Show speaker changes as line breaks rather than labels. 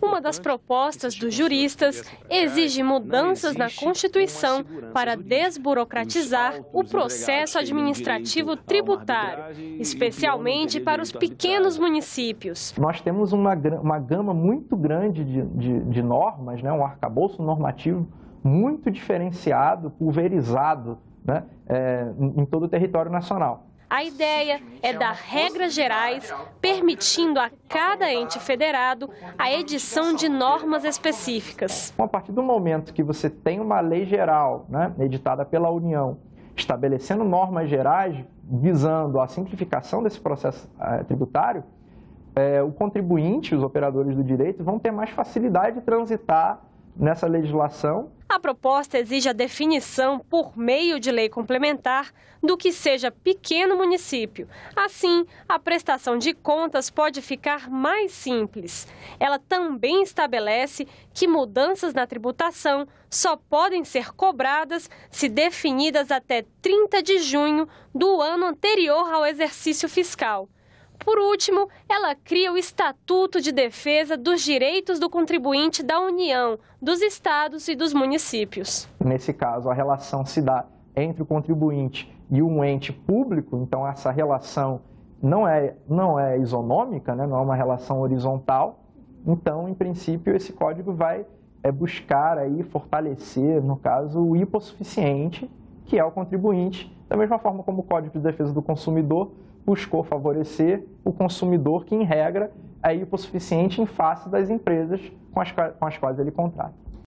Uma das propostas dos juristas exige mudanças na Constituição para desburocratizar o processo administrativo tributário, especialmente para os pequenos municípios.
Nós temos uma, uma gama muito grande de, de, de normas, né, um arcabouço normativo muito diferenciado, pulverizado né, é, em todo o território nacional.
A ideia é dar regras gerais, permitindo a cada ente federado a edição de normas específicas.
A partir do momento que você tem uma lei geral, né, editada pela União, estabelecendo normas gerais visando a simplificação desse processo é, tributário, é, o contribuinte, os operadores do direito, vão ter mais facilidade de transitar nessa legislação
a proposta exige a definição, por meio de lei complementar, do que seja pequeno município. Assim, a prestação de contas pode ficar mais simples. Ela também estabelece que mudanças na tributação só podem ser cobradas se definidas até 30 de junho do ano anterior ao exercício fiscal. Por último, ela cria o Estatuto de Defesa dos Direitos do Contribuinte da União, dos estados e dos municípios.
Nesse caso, a relação se dá entre o contribuinte e um ente público, então essa relação não é, não é isonômica, né? não é uma relação horizontal. Então, em princípio, esse código vai é, buscar aí fortalecer, no caso, o hipossuficiente, que é o contribuinte, da mesma forma como o Código de Defesa do Consumidor buscou favorecer o consumidor que, em regra, é hipossuficiente em face das empresas com as, com as quais ele contrata.